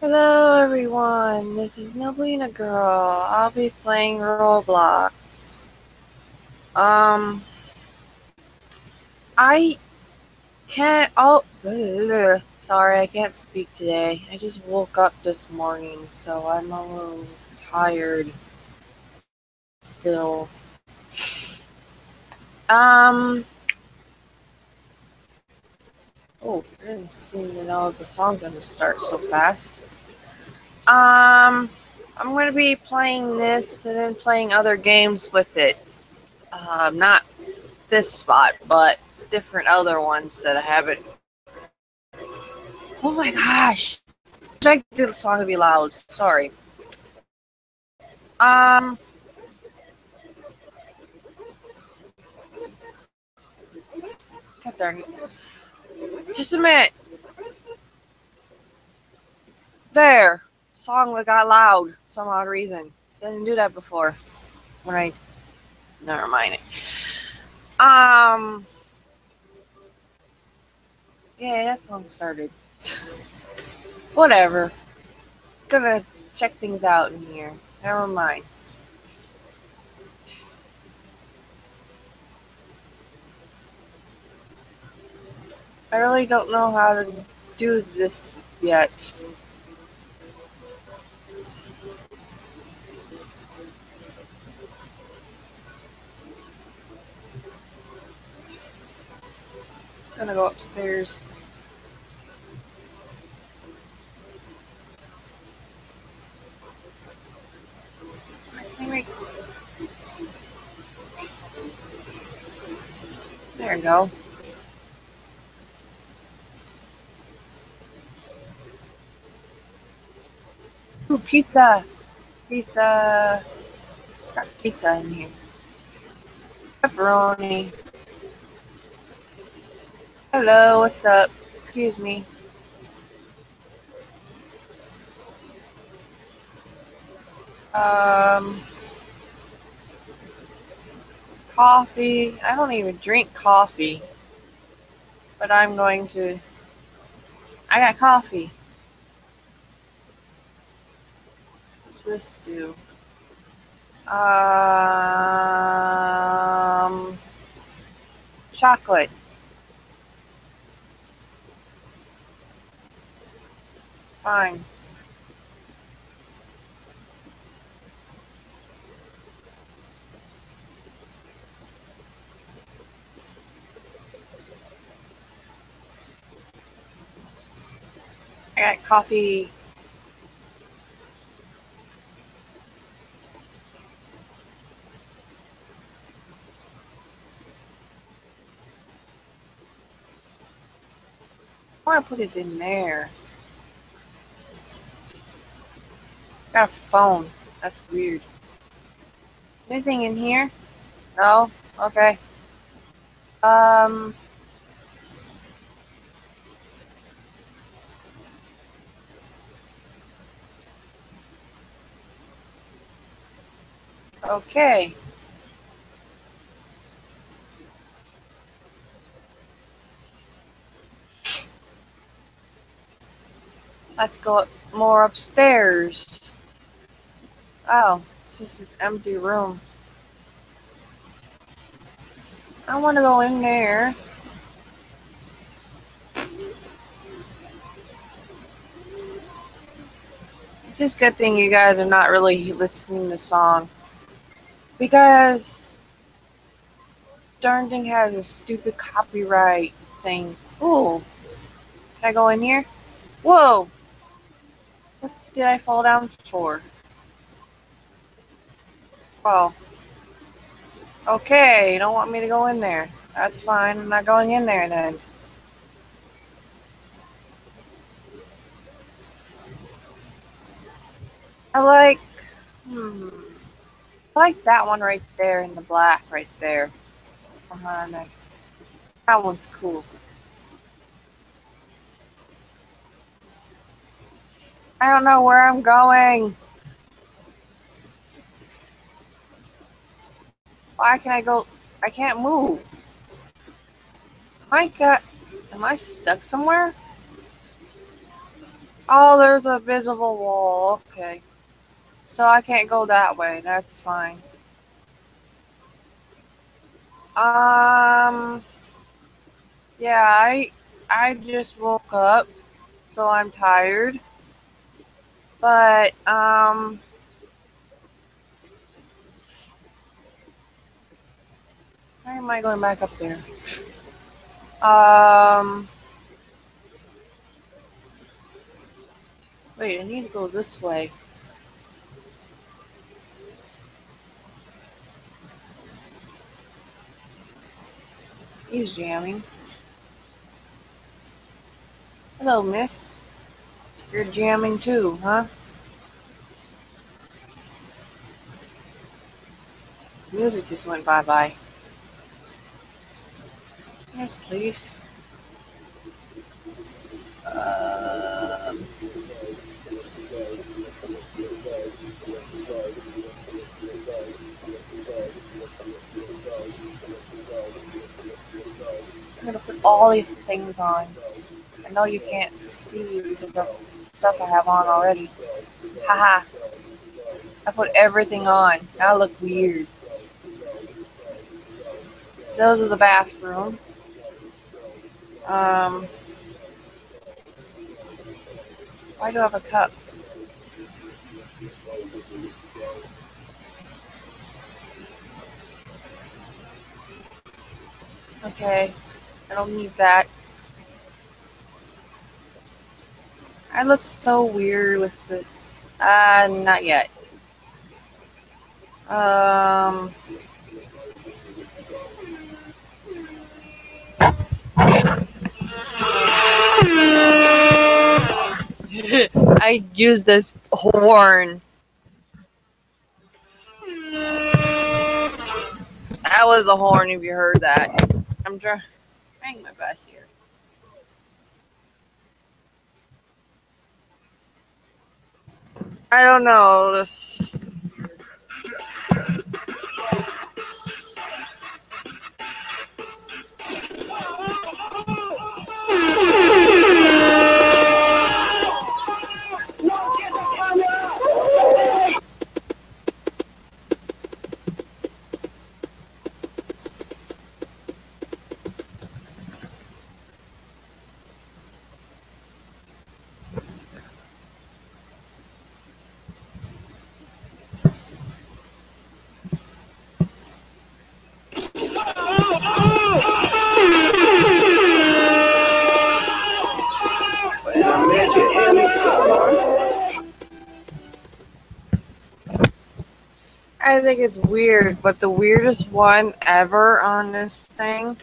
Hello everyone, this is Neblina Girl. I'll be playing Roblox. Um, I can't, oh, sorry, I can't speak today. I just woke up this morning, so I'm a little tired still. Um, oh, I didn't seem to know the song's gonna start so fast. Um, I'm to be playing this and then playing other games with it. Um, not this spot, but different other ones that I haven't. Oh my gosh! I did the song to be loud. Sorry. Um. God darn it. Just a minute. There song that got loud for some odd reason. Didn't do that before. When I never mind it. Um Yeah, that song started. Whatever. Gonna check things out in here. Never mind. I really don't know how to do this yet. gonna go upstairs. There we go. Ooh, pizza! Pizza! Got pizza in here. Pepperoni. Hello, what's up? Excuse me. Um, coffee. I don't even drink coffee, but I'm going to. I got coffee. This do? Um, chocolate. Fine. I got coffee. I put it in there. Got a phone. That's weird. Anything in here? No? Okay. Um. Okay. Let's go more upstairs. Oh, this empty room. I want to go in there. It's just good thing you guys are not really listening to the song. Because darn thing has a stupid copyright thing. Ooh. Can I go in here? Whoa! Did I fall down for? Oh. Okay, you don't want me to go in there. That's fine. I'm not going in there then. I like, hmm, I like that one right there in the black right there. Behind there. That one's cool. I don't know where I'm going. Why can I go? I can't move. My am I stuck somewhere? Oh, there's a visible wall. Okay. So I can't go that way. That's fine. Um, yeah, I I just woke up, so I'm tired. But um, why am I going back up there? Um, wait, I need to go this way. He's jamming. Hello, miss. You're jamming too, huh? Music just went bye-bye. Yes, please. Um, I'm gonna put all these things on. I know you can't see because of stuff I have on already. Haha. I put everything on. I look weird. Those are the bathroom. Um, why do I have a cup? Okay, I don't need that. I look so weird with the. Uh, not yet. Um. I used this horn. That was a horn if you heard that. I'm trying my best here. I don't know. This think it's weird, but the weirdest one ever on this thing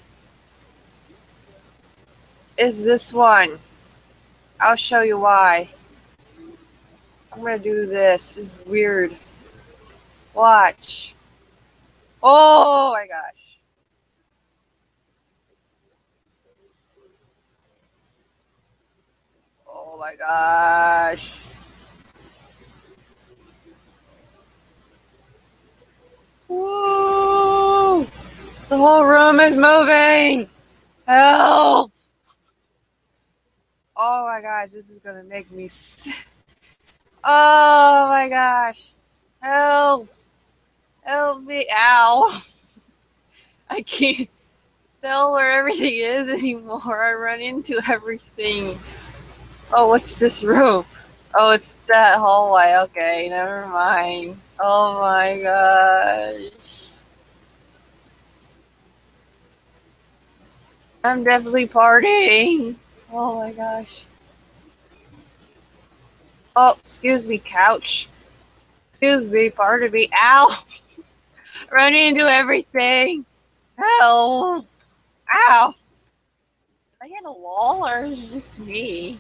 is this one. I'll show you why. I'm gonna do this. This is weird. Watch. Oh my gosh. Oh my gosh. Whoa! The whole room is moving! Help! Oh my gosh, this is gonna make me sick. Oh my gosh. Help! Help me. Ow! I can't tell where everything is anymore. I run into everything. Oh, what's this room? Oh, it's that hallway. Okay, never mind. Oh my gosh. I'm definitely partying. Oh my gosh. Oh, excuse me, couch. Excuse me, pardon me. Ow! Running into everything. Ow! Did I hit a wall or is it just me?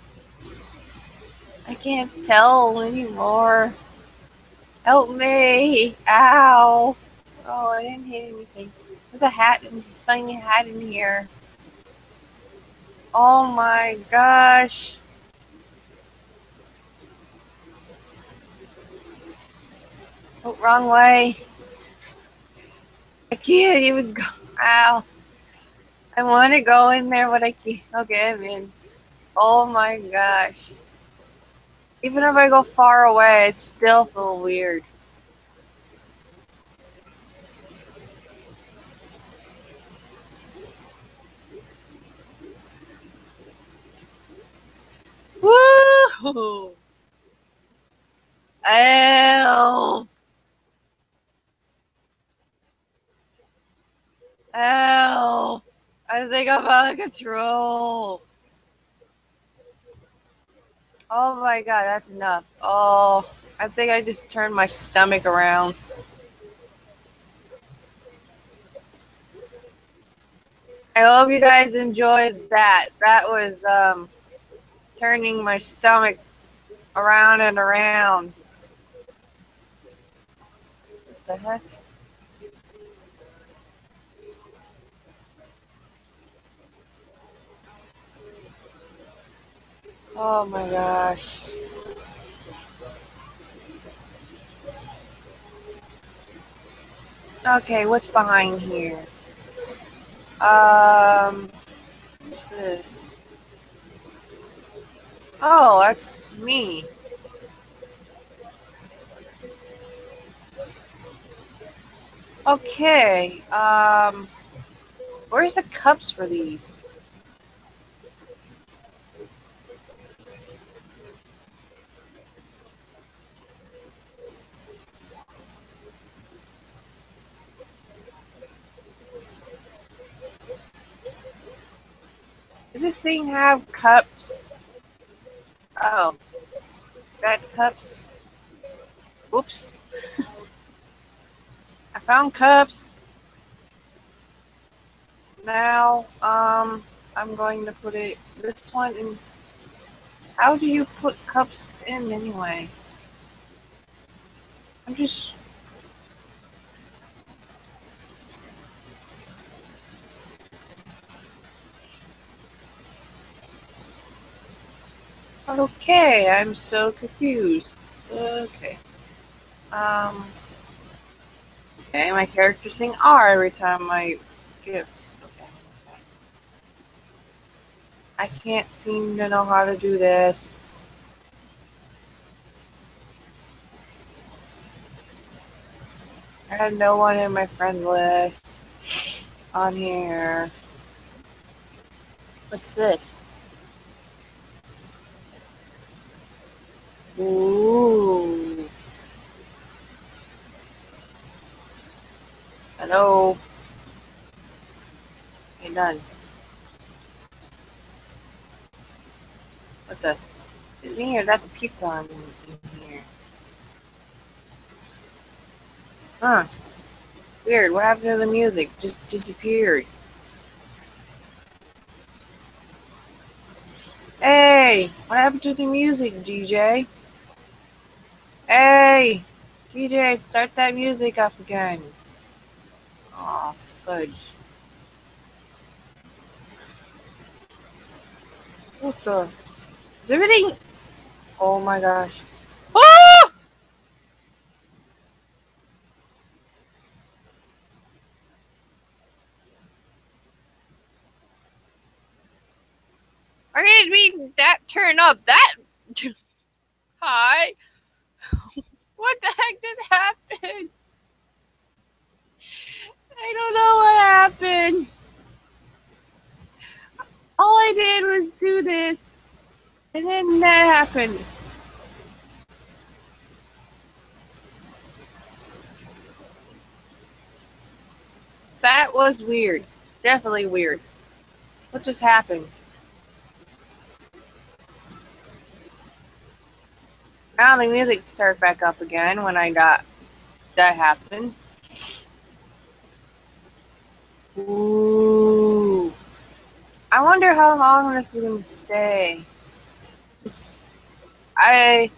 I can't tell anymore. Help me! Ow! Oh, I didn't hit anything. There's a hat funny hat in here. Oh my gosh. Oh, wrong way. I can't even go. Ow. I want to go in there, but I can't. Okay, I'm in. Oh my gosh. Even if I go far away, it still feels weird. Woo! Ow! Ow! I think I'm out of control. Oh my god, that's enough. Oh, I think I just turned my stomach around. I hope you guys enjoyed that. That was um, turning my stomach around and around. What the heck? Oh my gosh. Okay, what's behind here? Um, what's this? Oh, that's me. Okay, um, where's the cups for these? Does this thing have cups? Oh. Got cups. Oops. I found cups. Now, um, I'm going to put it, this one in. How do you put cups in anyway? I'm just Okay, I'm so confused. Okay. Um. Okay, my character saying R every time I give. Okay. I can't seem to know how to do this. I have no one in my friend list on here. What's this? Ooh. Hello. Hey, done. What the? Is me or that the pizza on in here? Huh. Weird. What happened to the music? Just disappeared. Hey, what happened to the music, DJ? Hey, DJ, start that music up again. Oh, fudge. What the? Is everything? Oh my gosh. Ah! I didn't mean that turn up that high. What the heck just happened? I don't know what happened. All I did was do this. And then that happened. That was weird. Definitely weird. What just happened? Now the music started back up again when I got that happened. Ooh. I wonder how long this is gonna stay. I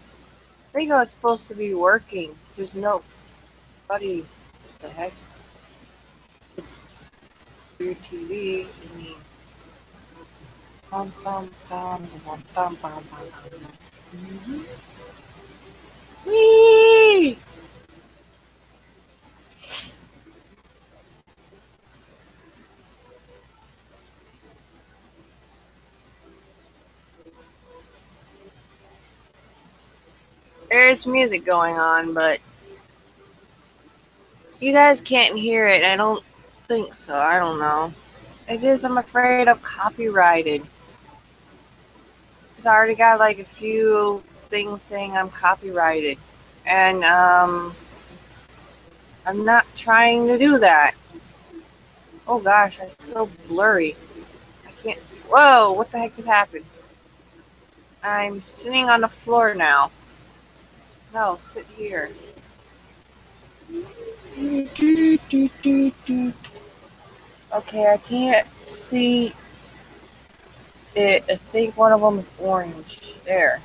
think I was supposed to be working. There's no buddy. What the heck? Your TV. I mean. Bum, bum, bum, bum, bum, bum, bum, mm-hmm. Whee! There's music going on, but you guys can't hear it. I don't think so. I don't know. It is, I'm afraid, of copyrighted. I already got like a few things saying I'm copyrighted, and um, I'm not trying to do that. Oh gosh, that's so blurry. I can't. Whoa! What the heck just happened? I'm sitting on the floor now. No, sit here. Okay, I can't see it. I think one of them is orange. There.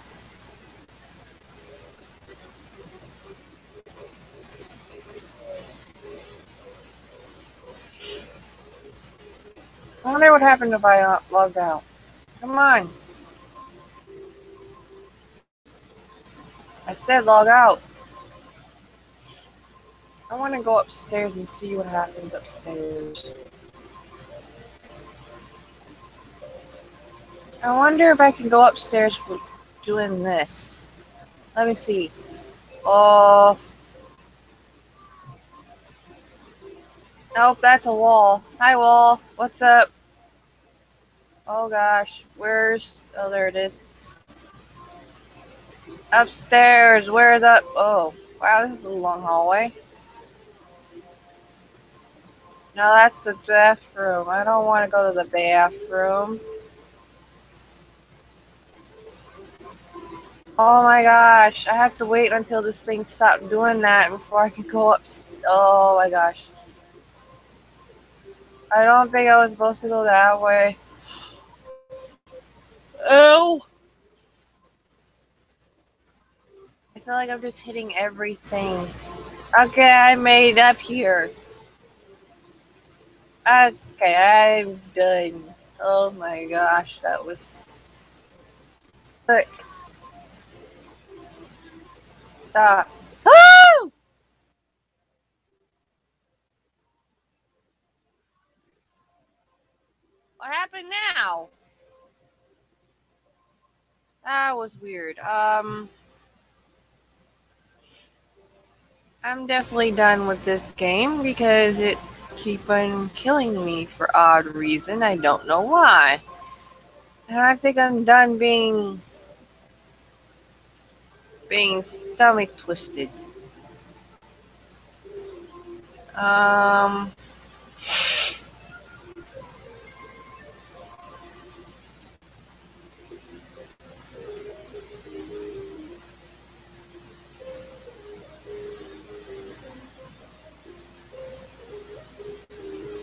Wonder what happened if I uh, logged out. Come on. I said log out. I want to go upstairs and see what happens upstairs. I wonder if I can go upstairs doing this. Let me see. Oh. Nope, that's a wall. Hi, wall. What's up? Oh gosh, where's. Oh, there it is. Upstairs, where's up? Oh, wow, this is a long hallway. No, that's the bathroom. I don't want to go to the bathroom. Oh my gosh, I have to wait until this thing stops doing that before I can go up. Oh my gosh. I don't think I was supposed to go that way. Oh! I feel like I'm just hitting everything. Okay, I made up here. Okay, I'm done. Oh my gosh, that was. Look. Stop. Oh! What happened now? That was weird. Um, I'm definitely done with this game because it keep on killing me for odd reason. I don't know why. And I think I'm done being being stomach twisted. Um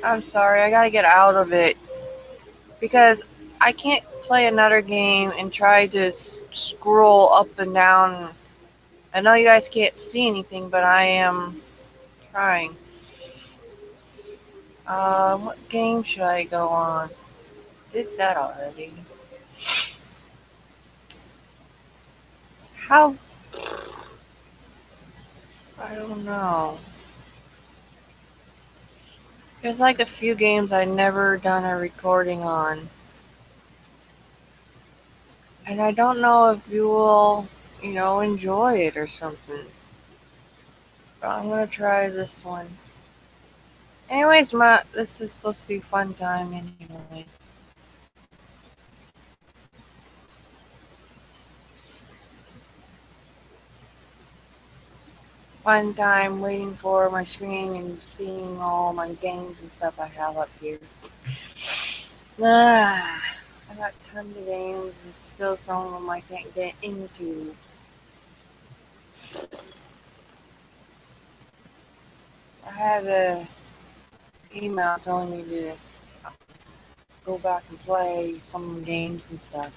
I'm sorry, I gotta get out of it. Because I can't play another game and try to s- scroll up and down. I know you guys can't see anything, but I am trying. Uh, what game should I go on? Did that already. How? I don't know. There's like a few games I never done a recording on. And I don't know if you will, you know, enjoy it or something. But I'm gonna try this one. Anyways, my this is supposed to be fun time anyway. Fun time waiting for my screen and seeing all my games and stuff I have up here. Ah, I got tons of games and still some of them I can't get into. I had a email telling me to go back and play some games and stuff.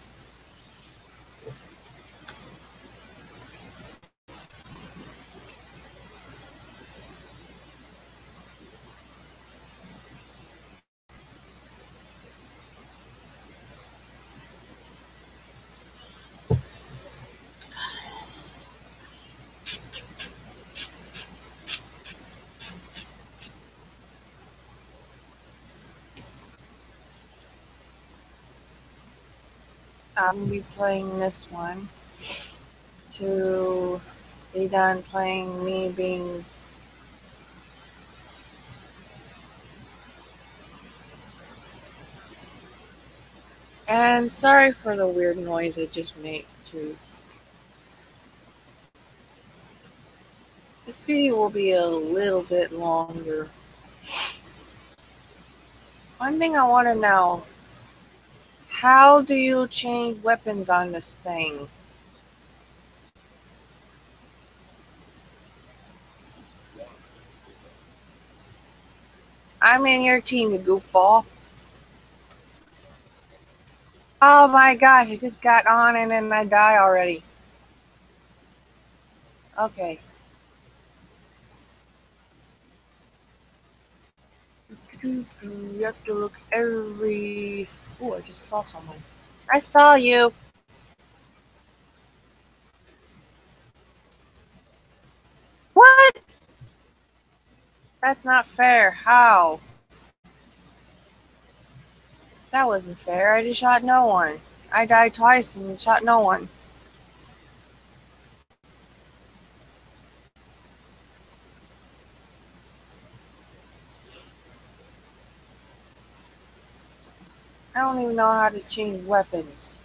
I'm gonna be playing this one to be done playing me being And sorry for the weird noise I just made too. This video will be a little bit longer. One thing I want to know, how do you change weapons on this thing? I'm in your team, you goofball. Oh my gosh, I just got on and then I die already. Okay. You have to look every... Oh, I just saw someone. I saw you. What? That's not fair. How? That wasn't fair. I just shot no one. I died twice and shot no one. I don't even know how to change weapons.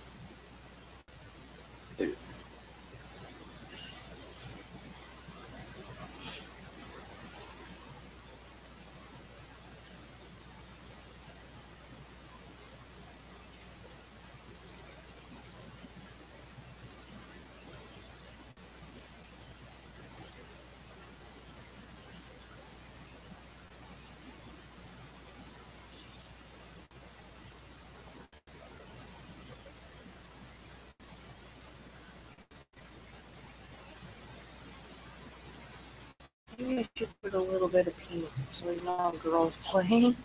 Maybe I should put a little bit of pink so we know girls playing.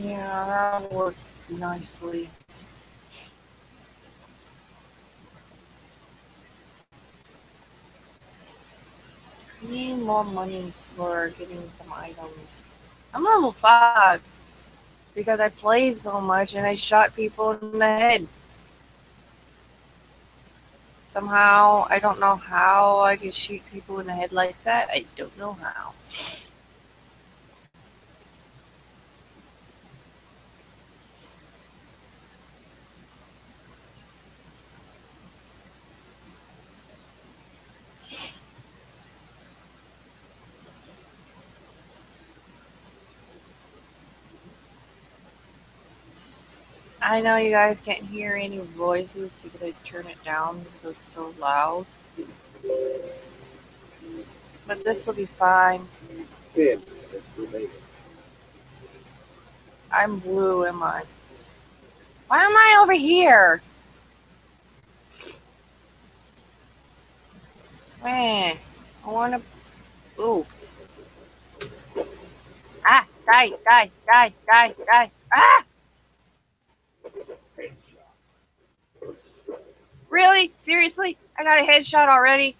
Yeah, that'll work nicely. Need more money for getting some items. I'm level 5 because I played so much and I shot people in the head. Somehow, I don't know how I can shoot people in the head like that. I don't know how. I know you guys can't hear any voices because I turn it down because it's so loud. But this will be fine. I'm blue, am I? Why am I over here? Man, I wanna. Ooh. Ah! Die! Die! Die! Die! Die! Ah! Really? Seriously? I got a headshot already?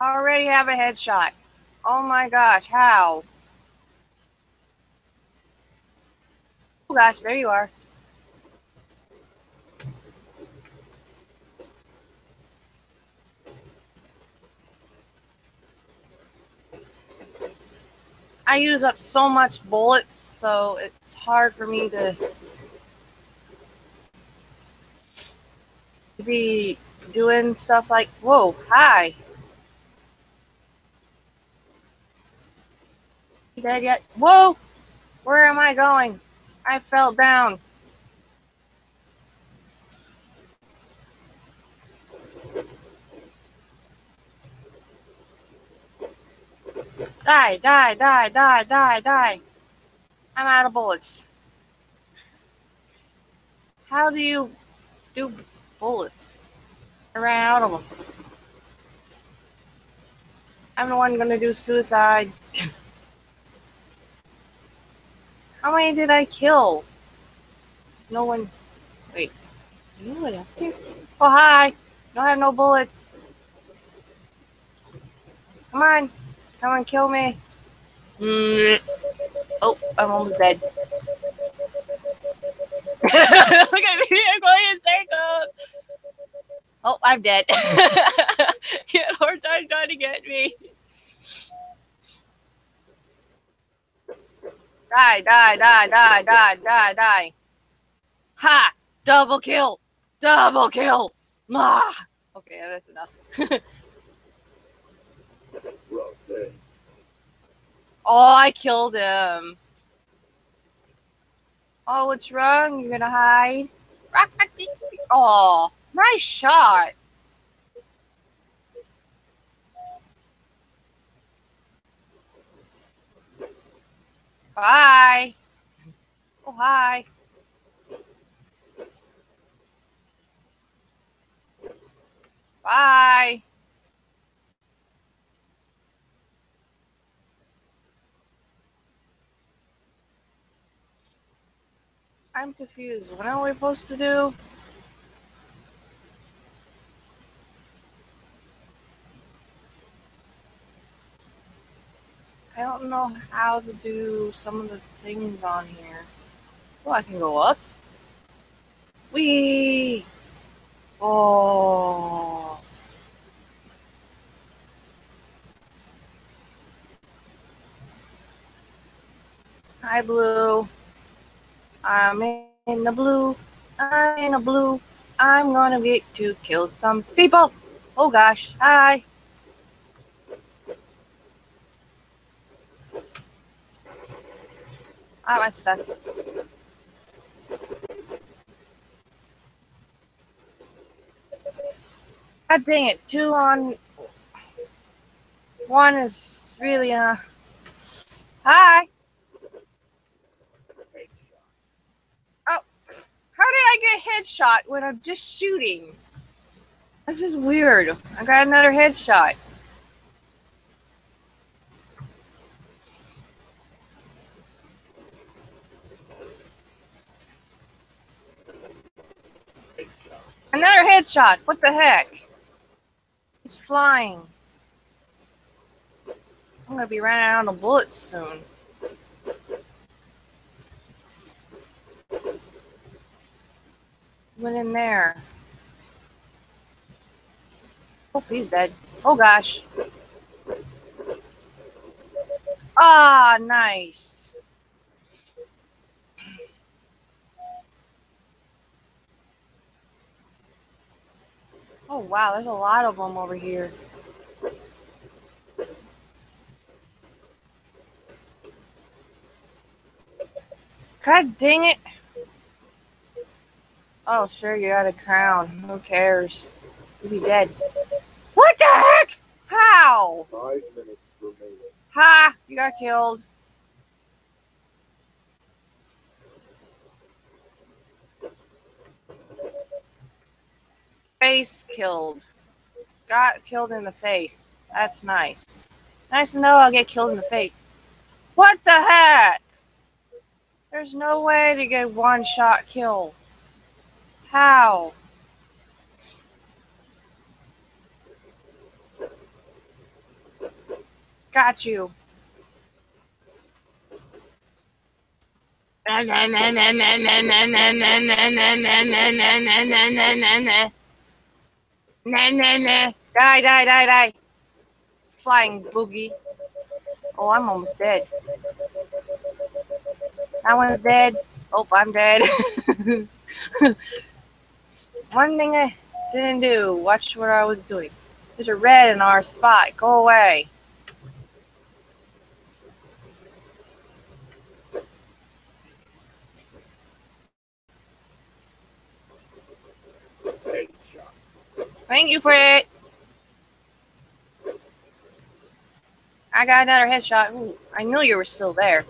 I already have a headshot. Oh my gosh, how? Oh gosh, there you are. Use up so much bullets, so it's hard for me to be doing stuff like, whoa, hi. You dead yet? Whoa! Where am I going? I fell down. Die, die, die, die, die, die. I'm out of bullets. How do you do bullets? I ran out of them. I'm the one gonna do suicide. How many did I kill? No one. Wait. Oh, hi. Don't have no bullets. Come on. Come on, kill me. Mm. Oh, I'm almost dead. Look at me, I'm going in circles. Oh, I'm dead. he had a hard time trying to get me. Die, die, die, die, die, die, die. Ha! Double kill! Double kill! Ma! Okay, that's enough. oh, I killed him. Oh, what's wrong? You're gonna hide? Oh, nice shot. Bye. Oh, hi. Bye. I'm confused. What are we supposed to do? I don't know how to do some of the things on here. Well, I can go up. Wee! Oh. Hi, Blue. I'm in the blue. I'm in the blue. I'm gonna get to kill some people. Oh gosh. Hi. Ah, my stuck. God dang it. Two on one is really uh Hi. How did I get headshot when I'm just shooting? This is weird. I got another headshot. Another headshot. What the heck? He's flying. I'm gonna be running out of bullets soon. Went in there? Oh, he's dead. Oh, gosh. Ah, nice. Oh, wow, there's a lot of them over here. God dang it. Oh, sure, you got a crown. Who cares? You'll be dead. What the heck? How? Five minutes remaining. Ha! You got killed. Face killed. Got killed in the face. That's nice. Nice to know I'll get killed in the face. What the heck? There's no way to get one shot kill. How? Got you. Die, die, die, die. Flying boogie. Oh, I'm almost dead. That one's dead. Oh, I'm dead. One thing I didn't do. Watch what I was doing. There's a red in our spot. Go away. Thank you for it. I got another headshot. Ooh, I knew you were still there.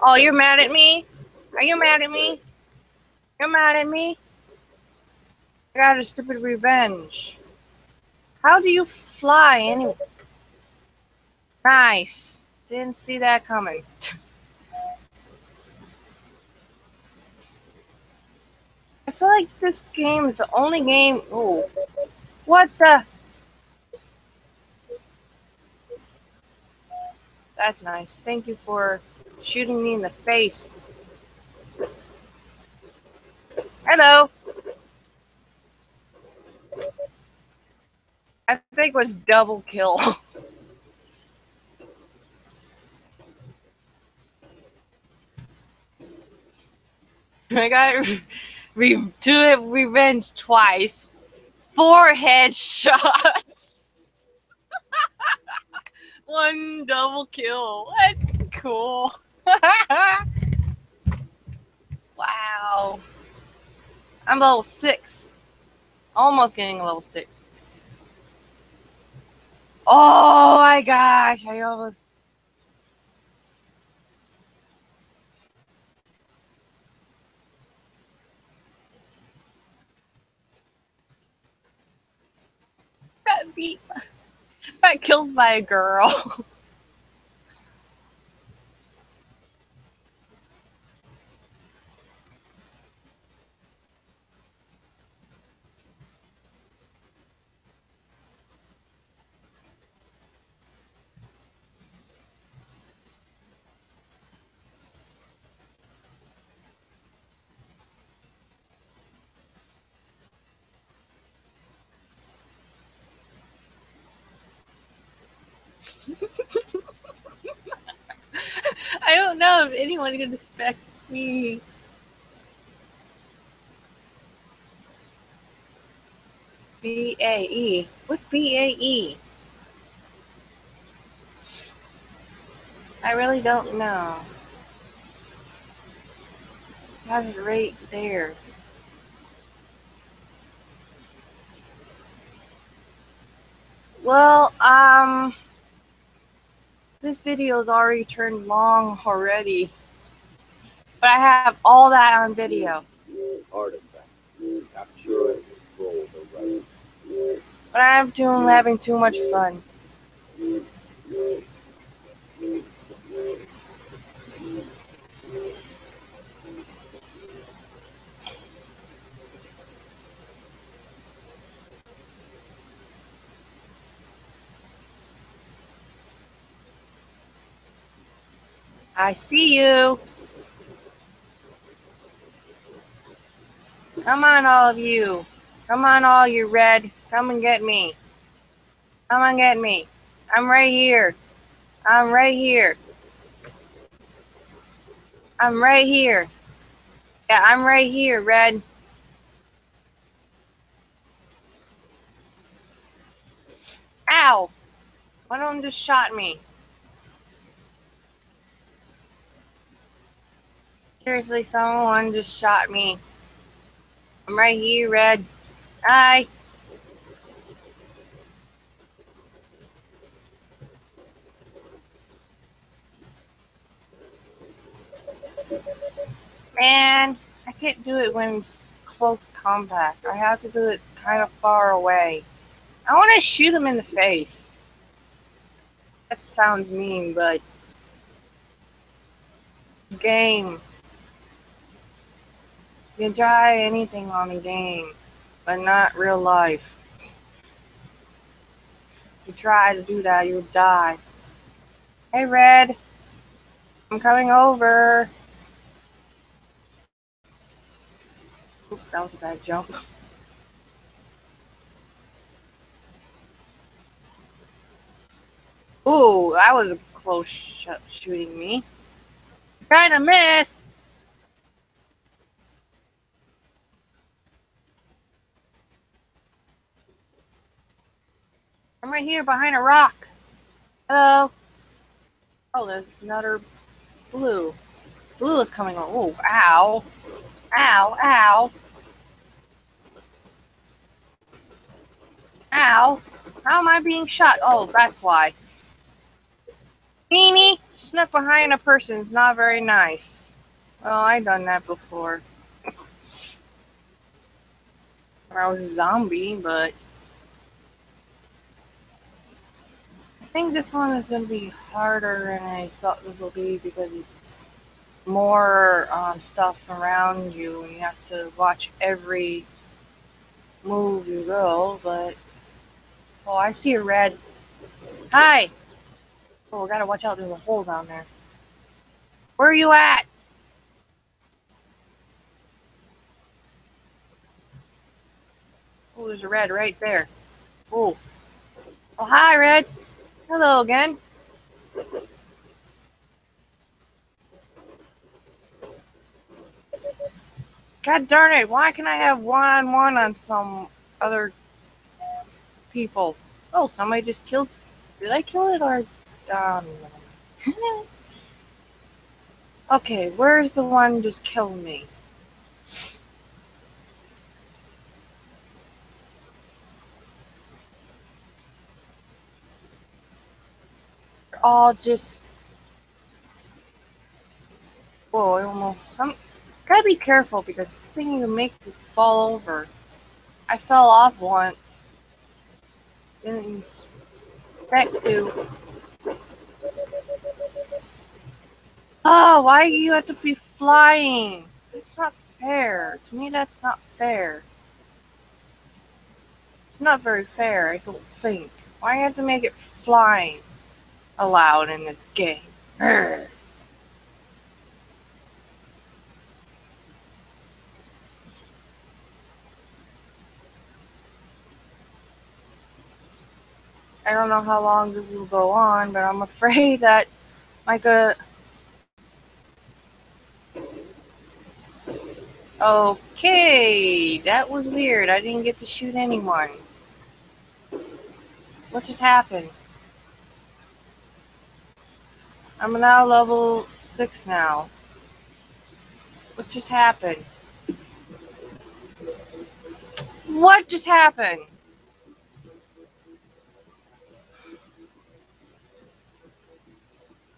Oh, you're mad at me? Are you mad at me? You're mad at me? Got a stupid revenge. How do you fly anyway? Nice. Didn't see that coming. I feel like this game is the only game. Oh, what the? That's nice. Thank you for shooting me in the face. Hello. I think was double kill. I got re- to revenge twice. Four headshots. One double kill. That's cool. wow. I'm level six. Almost getting level six. Oh my gosh, I almost got beat. Got killed by a girl. I don't know if anyone can expect me. B A E. What's B A E? I really don't know. Has it right there. Well, um, this video is already turned long already, but I have all that on video. But I'm doing having too much fun. I see you. Come on, all of you. Come on, all you red. Come and get me. Come and get me. I'm right here. I'm right here. I'm right here. Yeah, I'm right here, red. Ow! One of them just shot me. Seriously, someone just shot me. I'm right here, Red. Hi. Man, I can't do it when it's close combat. I have to do it kind of far away. I want to shoot him in the face. That sounds mean, but game. You try anything on a game, but not real life. If you try to do that, you'll die. Hey, Red. I'm coming over. Oop, that was a bad jump. Ooh, that was a close sh shooting me. Kind of I'm right here behind a rock. Hello. Oh, there's another blue. Blue is coming. Oh, ow. Ow, ow. Ow. How am I being shot? Oh, that's why. Beanie, snuck behind a person is not very nice. Well, i done that before. I was a zombie, but think this one is going to be harder than I thought this will be because it's more um, stuff around you and you have to watch every move you go. But oh, I see a red. Hi. Oh, I gotta watch out. There's a hole down there. Where are you at? Oh, there's a red right there. Oh. Oh, hi, red. Hello again. God darn it, why can I have one on one on some other people? Oh, somebody just killed. Did I kill it or. Um, okay, where's the one just killed me? All just. Whoa, I almost. Some, Gotta be careful because this thing can make you fall over. I fell off once. Didn't expect to. Oh, why do you have to be flying? That's not fair. To me, that's not fair. It's not very fair, I don't think. Why do you have to make it flying allowed in this game? I don't know how long this will go on, but I'm afraid that a Okay, that was weird. I didn't get to shoot anyone. What just happened? I'm now level 6 now. What just happened? What just happened?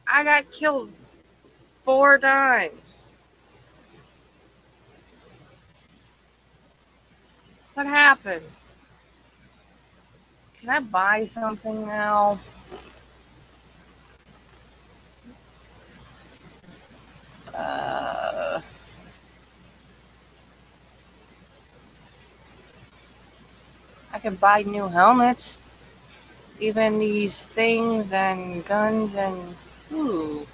I got killed four times. What happened? Can I buy something now? Uh, I can buy new helmets. Even these things and guns and Ooh.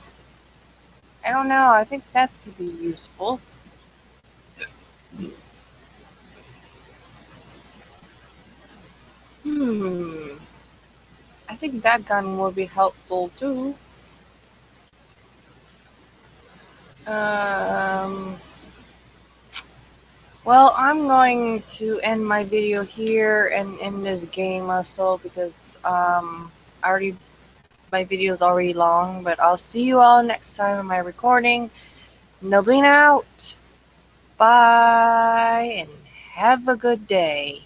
I don't know. I think that could be useful. Hmm. I think that gun will be helpful too. Um. Well, I'm going to end my video here and end this game also because um, I already my video is already long, but I'll see you all next time in my recording. Neblina out. Bye, and have a good day.